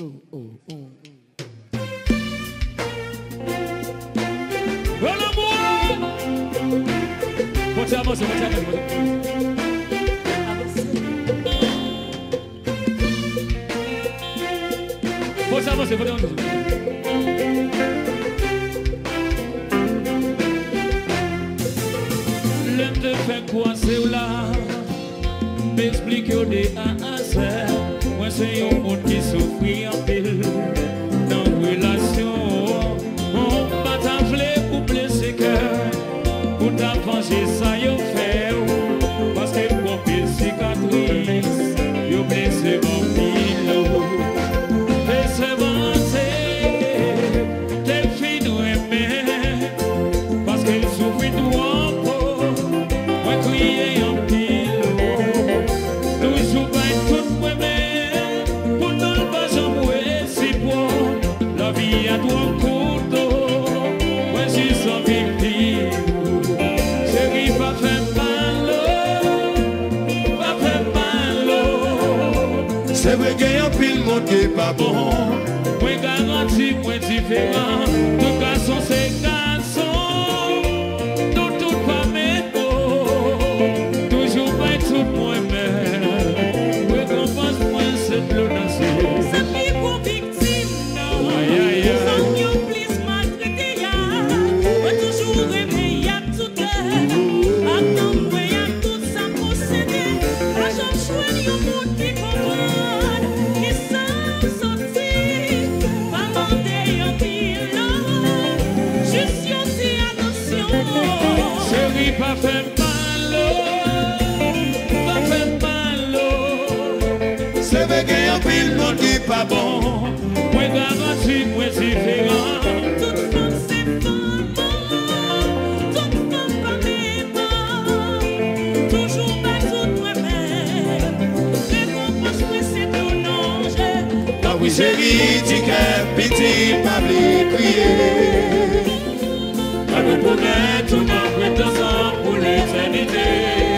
um, um, um. Olha, amor! Bote a moça, bote a moça, bote a moça. Força você, valeu. L'homme te fait croire là, A à c'est un monde qui souffre en pile dans une relation. On va t'appeler pour blesser cœur, pour t'avancer, ça y est. côté pas bon, moi garanti, moi différent. Chéri, tu kèp, piti, pabli, kriye A nou pou net, chou nan kwen dansan pou l'eternite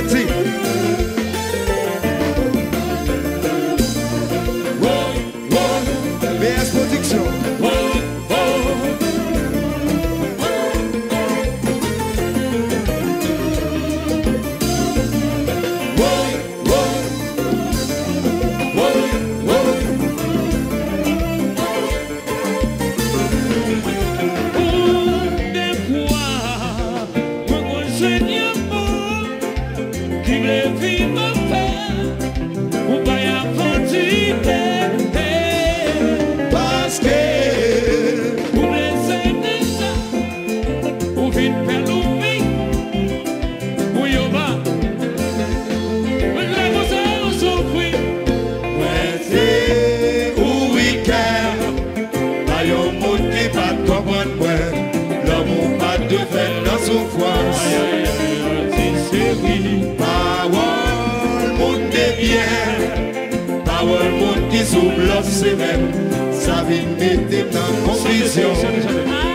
Let's see. sou blof se men Sa vin mette nan konfisyon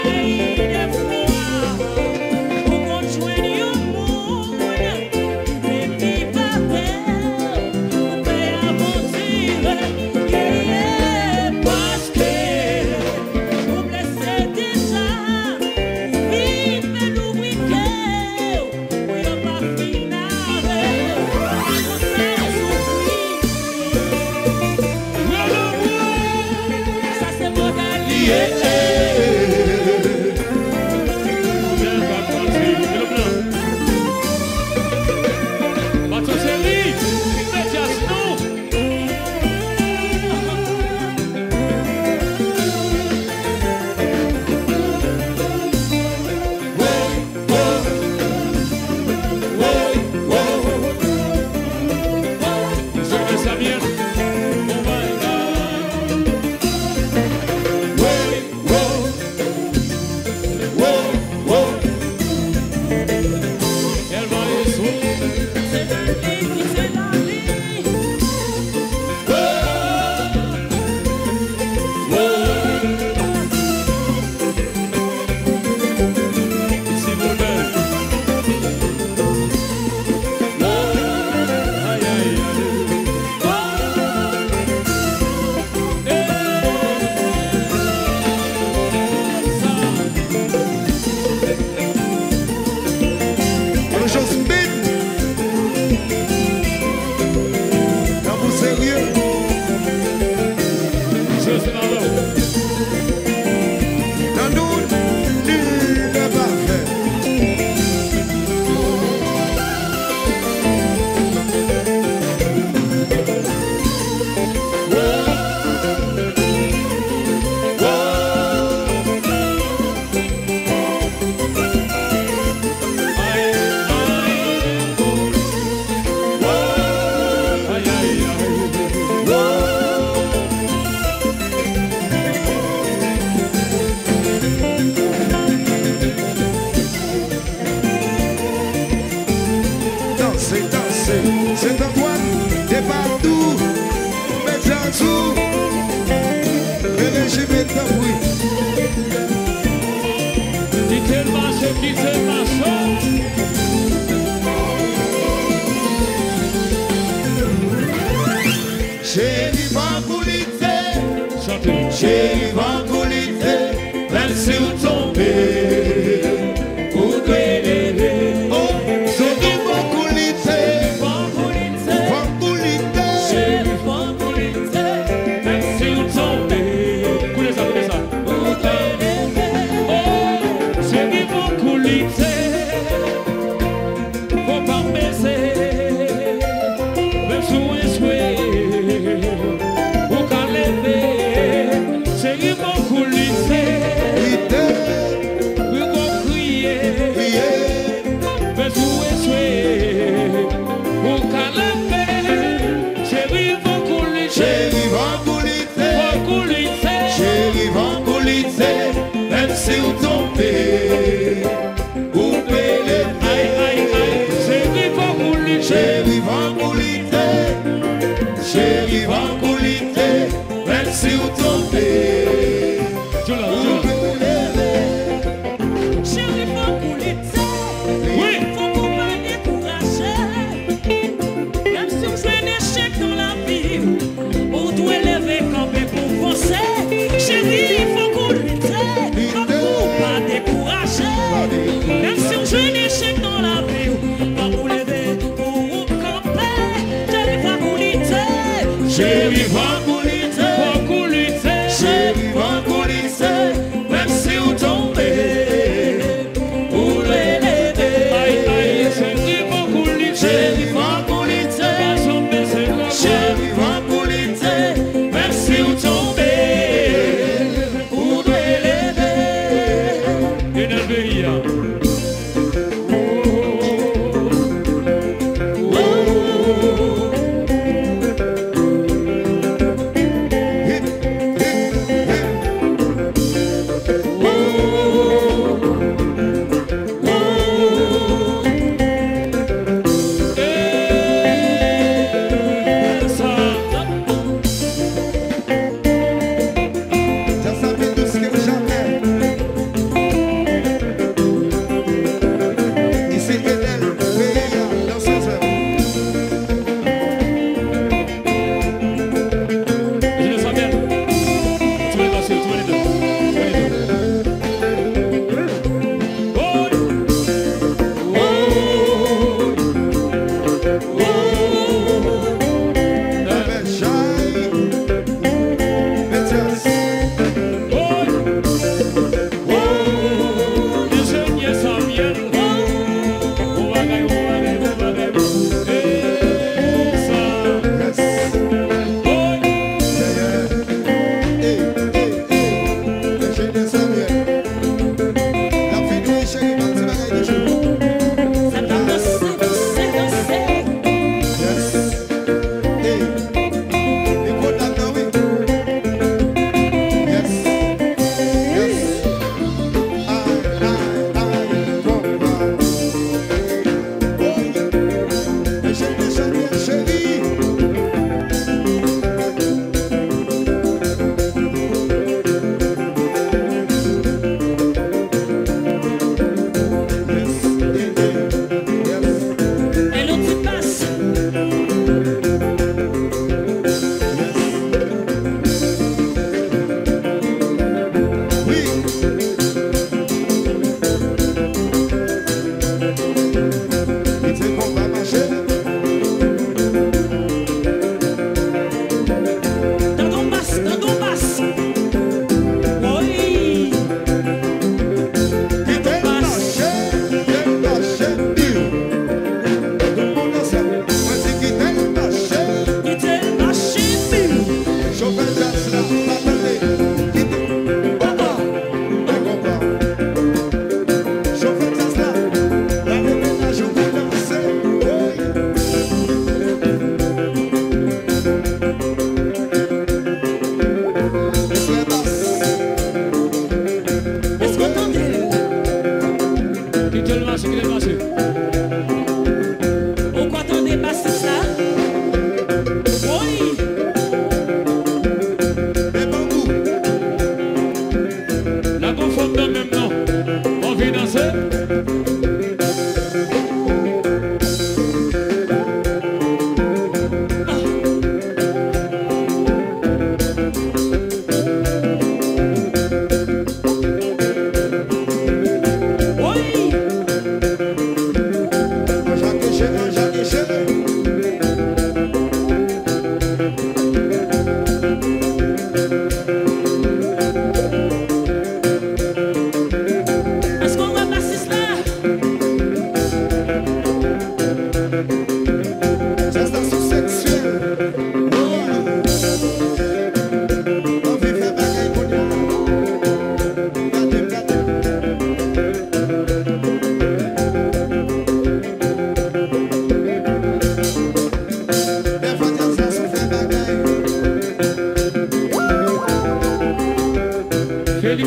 Dites-le, dites-le,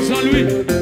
Jean-Louis,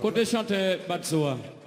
Kote chante Batsoa.